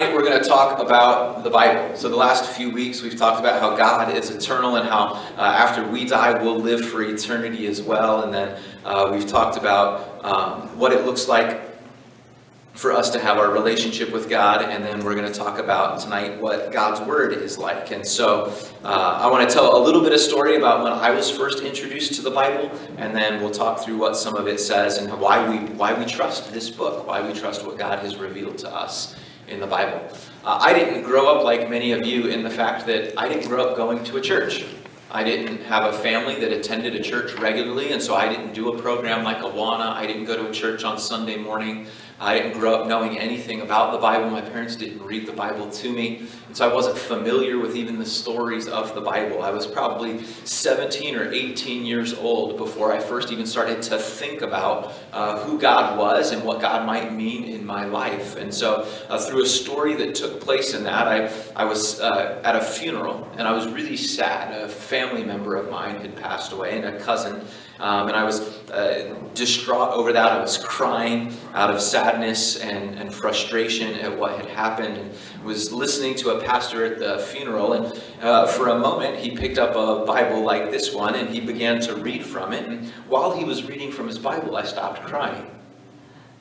we're going to talk about the Bible. So the last few weeks we've talked about how God is eternal and how uh, after we die we'll live for eternity as well. And then uh, we've talked about um, what it looks like for us to have our relationship with God. And then we're going to talk about tonight what God's Word is like. And so uh, I want to tell a little bit of story about when I was first introduced to the Bible. And then we'll talk through what some of it says and why we, why we trust this book, why we trust what God has revealed to us in the Bible. Uh, I didn't grow up like many of you in the fact that I didn't grow up going to a church. I didn't have a family that attended a church regularly, and so I didn't do a program like Awana. I didn't go to a church on Sunday morning. I didn't grow up knowing anything about the Bible. My parents didn't read the Bible to me. And so I wasn't familiar with even the stories of the Bible. I was probably 17 or 18 years old before I first even started to think about uh, who God was and what God might mean in my life. And so uh, through a story that took place in that, I, I was uh, at a funeral and I was really sad. A family member of mine had passed away and a cousin um, and I was uh, distraught over that. I was crying out of sadness and, and frustration at what had happened and was listening to a pastor at the funeral. And uh, for a moment, he picked up a Bible like this one and he began to read from it. And while he was reading from his Bible, I stopped crying.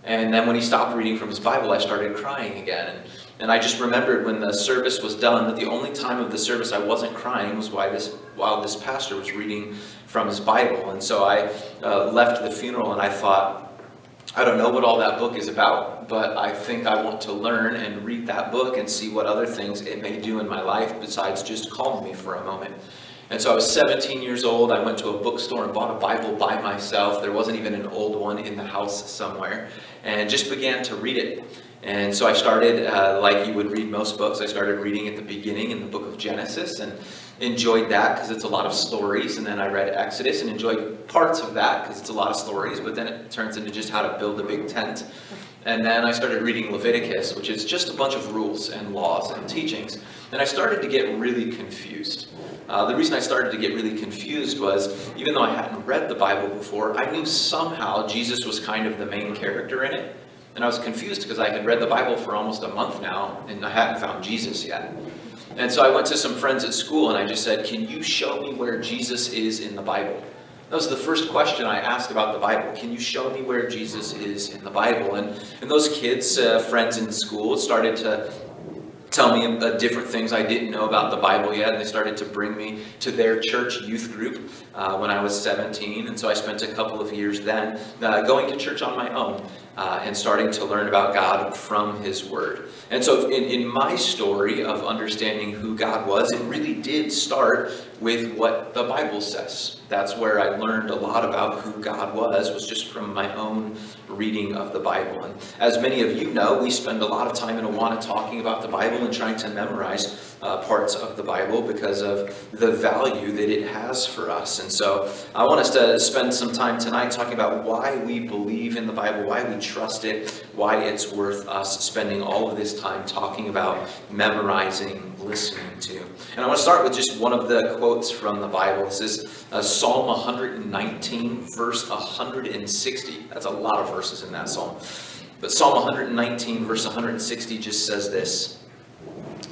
And then when he stopped reading from his Bible, I started crying again. And, and I just remembered when the service was done that the only time of the service I wasn't crying was while this, while this pastor was reading from his Bible. And so I uh, left the funeral and I thought, I don't know what all that book is about, but I think I want to learn and read that book and see what other things it may do in my life besides just calm me for a moment. And so I was 17 years old. I went to a bookstore and bought a Bible by myself. There wasn't even an old one in the house somewhere. And just began to read it. And so I started, uh, like you would read most books, I started reading at the beginning in the book of Genesis and enjoyed that because it's a lot of stories. And then I read Exodus and enjoyed parts of that because it's a lot of stories, but then it turns into just how to build a big tent. And then I started reading Leviticus, which is just a bunch of rules and laws and teachings. And I started to get really confused. Uh, the reason I started to get really confused was, even though I hadn't read the Bible before, I knew somehow Jesus was kind of the main character in it. And I was confused because I had read the Bible for almost a month now, and I hadn't found Jesus yet. And so I went to some friends at school and I just said, Can you show me where Jesus is in the Bible? That was the first question I asked about the Bible. Can you show me where Jesus is in the Bible? And, and those kids, uh, friends in school, started to tell me uh, different things I didn't know about the Bible yet, and they started to bring me to their church youth group uh, when I was 17, and so I spent a couple of years then uh, going to church on my own uh, and starting to learn about God from His Word. And so, in, in my story of understanding who God was, it really did start with what the Bible says. That's where I learned a lot about who God was, was just from my own reading of the Bible. And as many of you know, we spend a lot of time in Awana talking about the Bible and trying to memorize uh, parts of the Bible because of the value that it has for us. And so I want us to spend some time tonight talking about why we believe in the Bible, why we trust it, why it's worth us spending all of this time talking about, memorizing, listening to. And I want to start with just one of the quotes from the Bible. This is uh, Psalm 119, verse 160. That's a lot of verses in that psalm. But Psalm 119, verse 160 just says this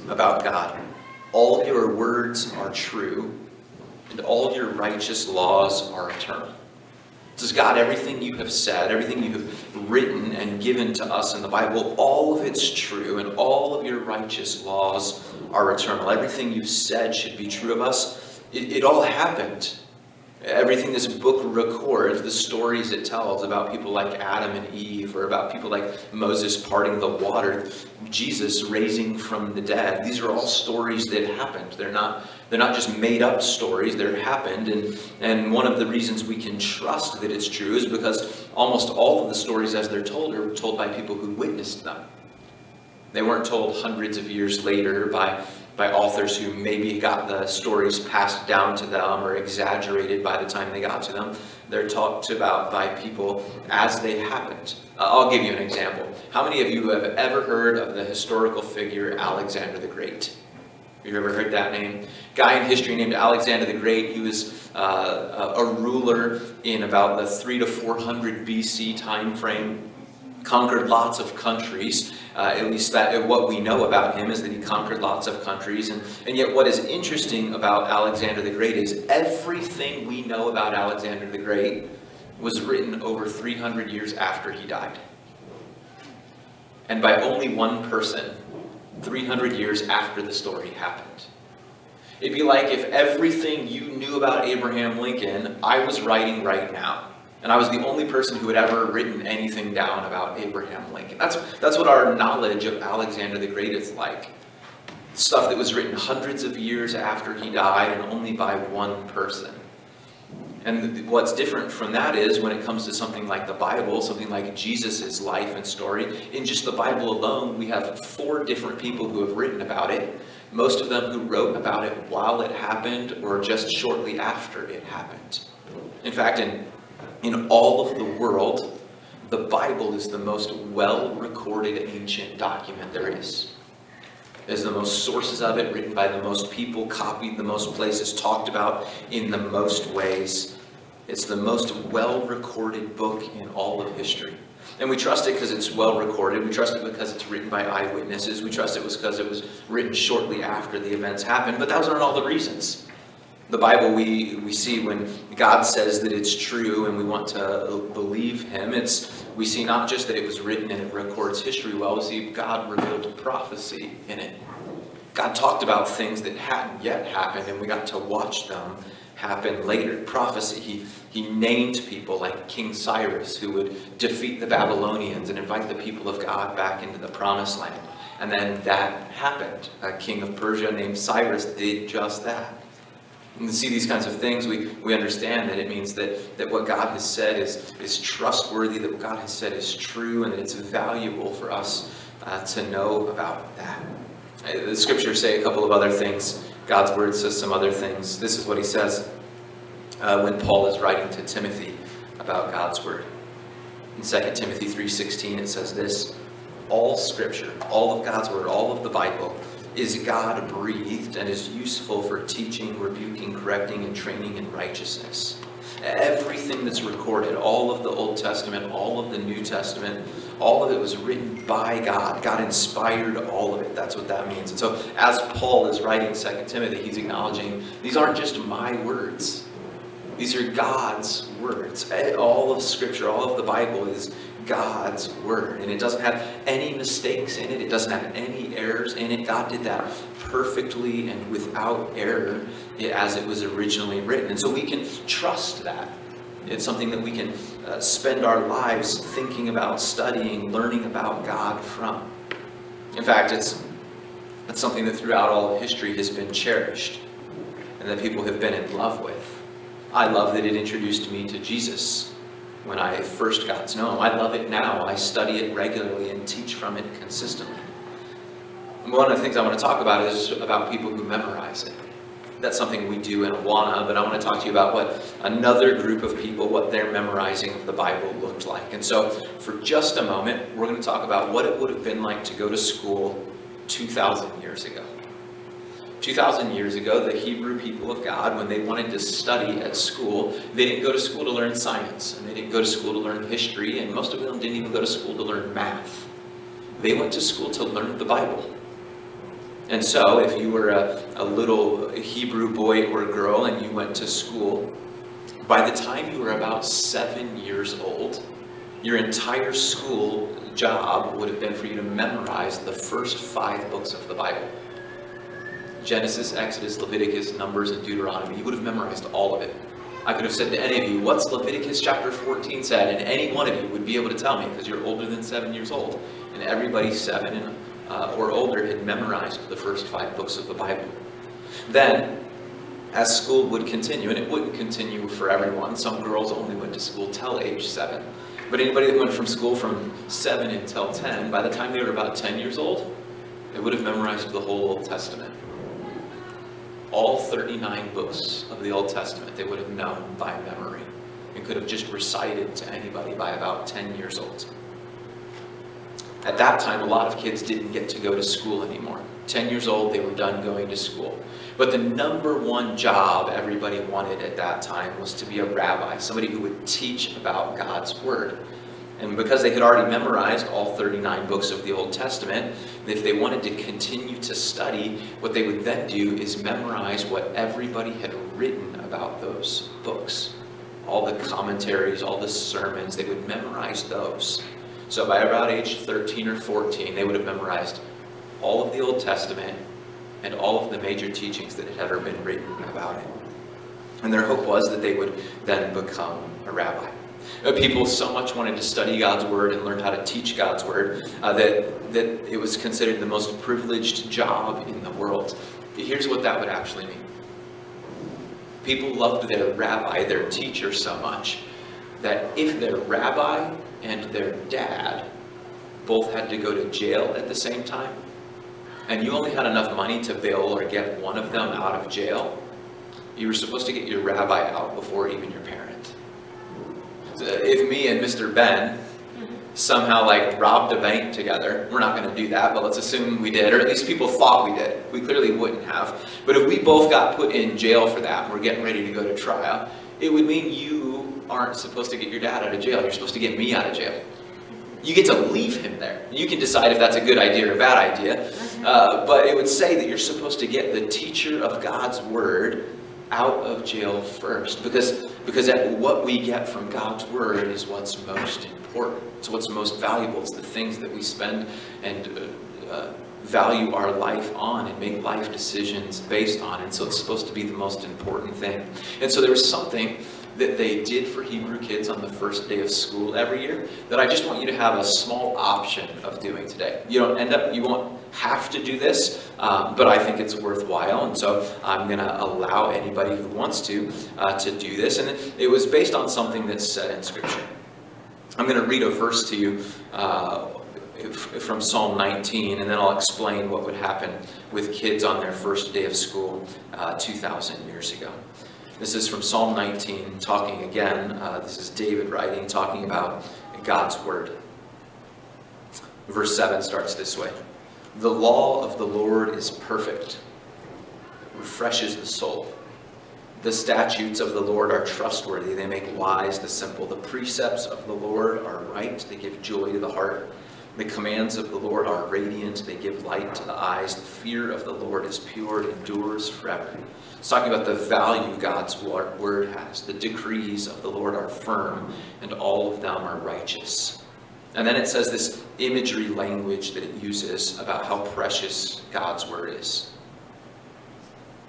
about God. All your words are true, and all your righteous laws are eternal. Says God, everything you have said, everything you have written and given to us in the Bible, all of it's true, and all of your righteous laws are eternal. Everything you've said should be true of us. It, it all happened Everything this book records, the stories it tells about people like Adam and Eve, or about people like Moses parting the water, Jesus raising from the dead. These are all stories that happened. They're not, they're not just made up stories, they're happened. And, and one of the reasons we can trust that it's true is because almost all of the stories as they're told are told by people who witnessed them. They weren't told hundreds of years later by by authors who maybe got the stories passed down to them or exaggerated by the time they got to them. They're talked about by people as they happened. Uh, I'll give you an example. How many of you have ever heard of the historical figure Alexander the Great? You ever heard that name? Guy in history named Alexander the Great. He was uh, a ruler in about the 3 to 400 BC time frame conquered lots of countries. Uh, at least that what we know about him is that he conquered lots of countries. And, and yet what is interesting about Alexander the Great is everything we know about Alexander the Great was written over 300 years after he died. And by only one person, 300 years after the story happened. It'd be like if everything you knew about Abraham Lincoln, I was writing right now. And I was the only person who had ever written anything down about Abraham Lincoln. That's, that's what our knowledge of Alexander the Great is like. Stuff that was written hundreds of years after he died and only by one person. And what's different from that is when it comes to something like the Bible, something like Jesus' life and story, in just the Bible alone, we have four different people who have written about it. Most of them who wrote about it while it happened or just shortly after it happened. In fact, in, in all of the world, the Bible is the most well-recorded ancient document there is. There's the most sources of it, written by the most people, copied the most places, talked about in the most ways. It's the most well-recorded book in all of history. And we trust it because it's well recorded. We trust it because it's written by eyewitnesses. We trust it was because it was written shortly after the events happened. But those aren't all the reasons. The Bible, we, we see when God says that it's true and we want to believe Him, it's we see not just that it was written and it records history well, we see God revealed prophecy in it. God talked about things that hadn't yet happened and we got to watch them happen later. Prophecy, he, he named people like King Cyrus who would defeat the Babylonians and invite the people of God back into the promised land. And then that happened. A king of Persia named Cyrus did just that. And to see these kinds of things, we, we understand that it means that, that what God has said is, is trustworthy, that what God has said is true, and that it's valuable for us uh, to know about that. Uh, the scriptures say a couple of other things God's word says some other things. This is what he says uh, when Paul is writing to Timothy about God's word. In 2 Timothy 3.16 it says this, All scripture, all of God's word, all of the Bible is God-breathed and is useful for teaching, rebuking, correcting, and training in righteousness. Everything that's recorded, all of the Old Testament, all of the New Testament, all of it was written by God. God inspired all of it. That's what that means. And so as Paul is writing 2 Timothy, he's acknowledging these aren't just my words. These are God's words. All of Scripture, all of the Bible is God's word. And it doesn't have any mistakes in it. It doesn't have any errors in it. God did that perfectly and without error as it was originally written. And so we can trust that. It's something that we can uh, spend our lives thinking about, studying, learning about God from. In fact, it's, it's something that throughout all history has been cherished and that people have been in love with. I love that it introduced me to Jesus when I first got to know him. I love it now. I study it regularly and teach from it consistently. One of the things I want to talk about is about people who memorize it that's something we do in Awana, but I want to talk to you about what another group of people, what their memorizing of the Bible looked like. And so for just a moment, we're going to talk about what it would have been like to go to school 2,000 years ago. 2,000 years ago, the Hebrew people of God, when they wanted to study at school, they didn't go to school to learn science, and they didn't go to school to learn history, and most of them didn't even go to school to learn math. They went to school to learn the Bible. And so, if you were a, a little Hebrew boy or girl and you went to school, by the time you were about seven years old, your entire school job would have been for you to memorize the first five books of the Bible. Genesis, Exodus, Leviticus, Numbers, and Deuteronomy. You would have memorized all of it. I could have said to any of you, what's Leviticus chapter 14 said? And any one of you would be able to tell me because you're older than seven years old. And everybody's seven and uh, or older had memorized the first five books of the Bible. Then, as school would continue, and it wouldn't continue for everyone, some girls only went to school till age seven. But anybody that went from school from seven until 10, by the time they were about 10 years old, they would have memorized the whole Old Testament. All 39 books of the Old Testament they would have known by memory and could have just recited to anybody by about 10 years old. At that time, a lot of kids didn't get to go to school anymore. 10 years old, they were done going to school. But the number one job everybody wanted at that time was to be a rabbi, somebody who would teach about God's Word. And because they had already memorized all 39 books of the Old Testament, if they wanted to continue to study, what they would then do is memorize what everybody had written about those books. All the commentaries, all the sermons, they would memorize those. So by about age 13 or 14, they would have memorized all of the Old Testament and all of the major teachings that had ever been written about it. And their hope was that they would then become a rabbi. Uh, people so much wanted to study God's Word and learn how to teach God's Word uh, that, that it was considered the most privileged job in the world. Here's what that would actually mean. People loved their rabbi, their teacher, so much that if their rabbi and their dad both had to go to jail at the same time, and you only had enough money to bail or get one of them out of jail, you were supposed to get your rabbi out before even your parent. So if me and Mr. Ben somehow like robbed a bank together, we're not going to do that, but let's assume we did, or at least people thought we did. We clearly wouldn't have. But if we both got put in jail for that and we're getting ready to go to trial, it would mean you aren't supposed to get your dad out of jail. You're supposed to get me out of jail. You get to leave him there. You can decide if that's a good idea or a bad idea. Uh, but it would say that you're supposed to get the teacher of God's word out of jail first. Because, because what we get from God's word is what's most important. It's what's most valuable. It's the things that we spend and uh, uh, value our life on and make life decisions based on. And so it's supposed to be the most important thing. And so there was something that they did for Hebrew kids on the first day of school every year that I just want you to have a small option of doing today. You don't end up, you won't have to do this, um, but I think it's worthwhile, and so I'm going to allow anybody who wants to uh, to do this. And it was based on something that's said in Scripture. I'm going to read a verse to you uh, from Psalm 19, and then I'll explain what would happen with kids on their first day of school uh, 2,000 years ago. This is from Psalm 19, talking again. Uh, this is David writing, talking about God's Word. Verse 7 starts this way The law of the Lord is perfect, refreshes the soul. The statutes of the Lord are trustworthy. They make wise the simple. The precepts of the Lord are right. They give joy to the heart. The commands of the Lord are radiant. They give light to the eyes. The fear of the Lord is pure. Endures forever. It's talking about the value God's word has. The decrees of the Lord are firm, and all of them are righteous. And then it says this imagery language that it uses about how precious God's word is.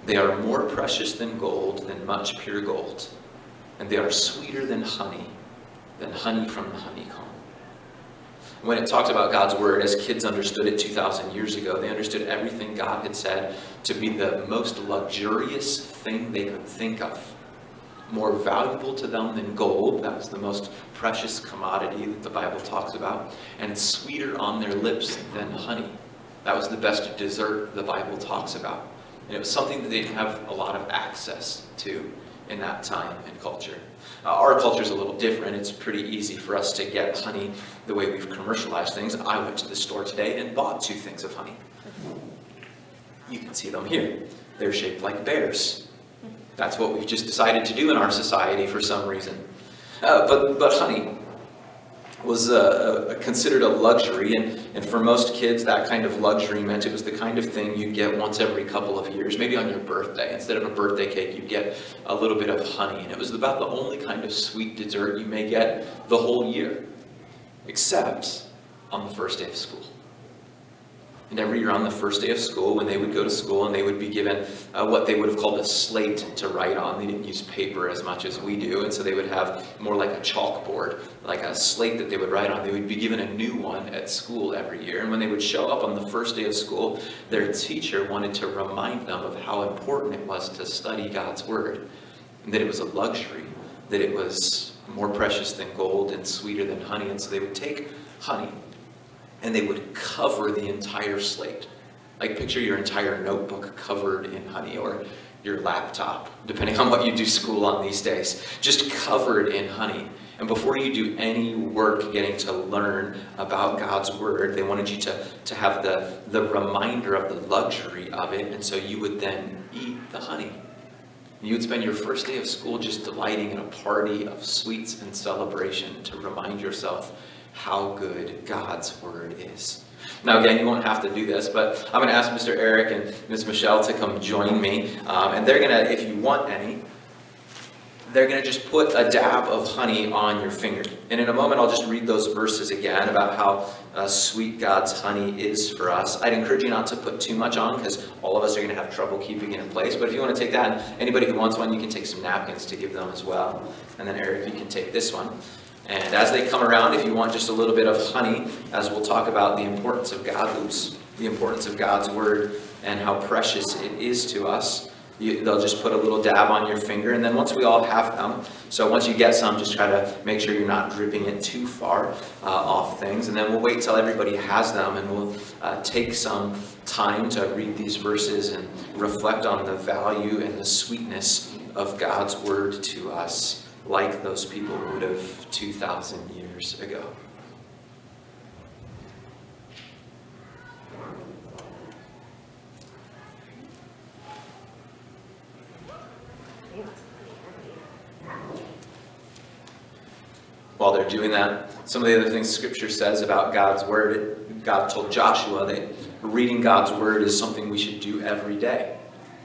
They are more precious than gold, than much pure gold. And they are sweeter than honey, than honey from the honeycomb when it talked about God's word as kids understood it 2,000 years ago, they understood everything God had said to be the most luxurious thing they could think of. More valuable to them than gold, that was the most precious commodity that the Bible talks about, and sweeter on their lips than honey. That was the best dessert the Bible talks about. And it was something that they didn't have a lot of access to in that time and culture. Uh, our culture is a little different. It's pretty easy for us to get honey the way we've commercialized things. I went to the store today and bought two things of honey. You can see them here. They're shaped like bears. That's what we've just decided to do in our society for some reason. Uh, but, but honey, was a, a, considered a luxury, and, and for most kids, that kind of luxury meant it was the kind of thing you'd get once every couple of years, maybe on your birthday. Instead of a birthday cake, you'd get a little bit of honey, and it was about the only kind of sweet dessert you may get the whole year, except on the first day of school. And every year on the first day of school, when they would go to school and they would be given uh, what they would have called a slate to write on, they didn't use paper as much as we do, and so they would have more like a chalkboard, like a slate that they would write on. They would be given a new one at school every year, and when they would show up on the first day of school, their teacher wanted to remind them of how important it was to study God's Word, and that it was a luxury, that it was more precious than gold and sweeter than honey, and so they would take honey and they would cover the entire slate. Like picture your entire notebook covered in honey or your laptop, depending on what you do school on these days, just covered in honey. And before you do any work getting to learn about God's Word, they wanted you to, to have the, the reminder of the luxury of it, and so you would then eat the honey. You would spend your first day of school just delighting in a party of sweets and celebration to remind yourself how good God's word is. Now, again, you won't have to do this, but I'm going to ask Mr. Eric and Ms. Michelle to come join me. Um, and they're going to, if you want any, they're going to just put a dab of honey on your finger. And in a moment, I'll just read those verses again about how uh, sweet God's honey is for us. I'd encourage you not to put too much on because all of us are going to have trouble keeping it in place. But if you want to take that, anybody who wants one, you can take some napkins to give them as well. And then, Eric, you can take this one. And as they come around, if you want just a little bit of honey, as we'll talk about the importance of God's, the importance of God's word and how precious it is to us, you, they'll just put a little dab on your finger. And then once we all have them, so once you get some, just try to make sure you're not dripping it too far uh, off things. And then we'll wait till everybody has them and we'll uh, take some time to read these verses and reflect on the value and the sweetness of God's word to us like those people would have 2,000 years ago. While they're doing that, some of the other things Scripture says about God's Word, God told Joshua that reading God's Word is something we should do every day.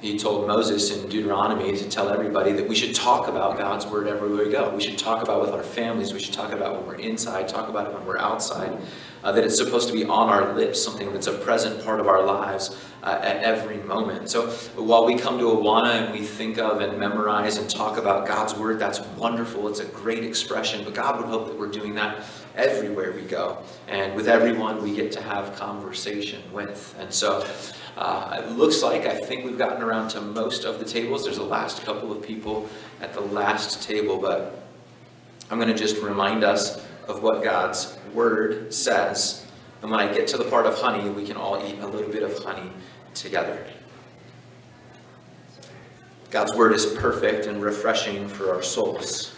He told Moses in Deuteronomy to tell everybody that we should talk about God's word everywhere we go. We should talk about it with our families. We should talk about it when we're inside, talk about it when we're outside. Uh, that it's supposed to be on our lips, something that's a present part of our lives uh, at every moment. So while we come to Awana and we think of and memorize and talk about God's word, that's wonderful. It's a great expression. But God would hope that we're doing that everywhere we go. And with everyone we get to have conversation with. And so uh, it looks like I think we've gotten around to most of the tables. There's a last couple of people at the last table, but I'm going to just remind us of what God's word says. And when I get to the part of honey, we can all eat a little bit of honey together. God's word is perfect and refreshing for our souls.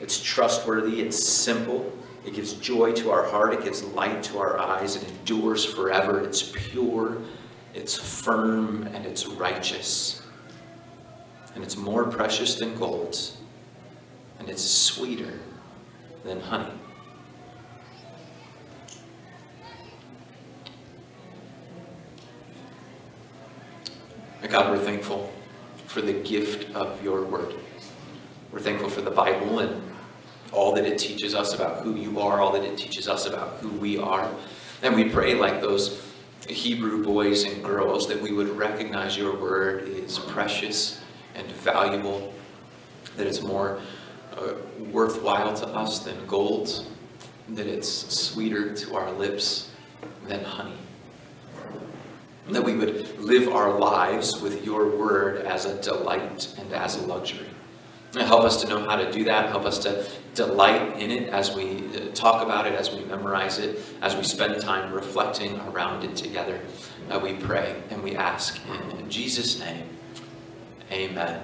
It's trustworthy, it's simple, it gives joy to our heart, it gives light to our eyes, it endures forever, it's pure, it's firm and it's righteous. And it's more precious than gold. And it's sweeter than honey. God, we're thankful for the gift of your word. We're thankful for the Bible and all that it teaches us about who you are, all that it teaches us about who we are. And we pray like those Hebrew boys and girls that we would recognize your word is precious and valuable, that it's more uh, worthwhile to us than gold, that it's sweeter to our lips than honey. That we would live our lives with your word as a delight and as a luxury. Help us to know how to do that. Help us to delight in it as we uh, talk about it, as we memorize it, as we spend time reflecting around it together. Uh, we pray and we ask in Jesus' name. Amen.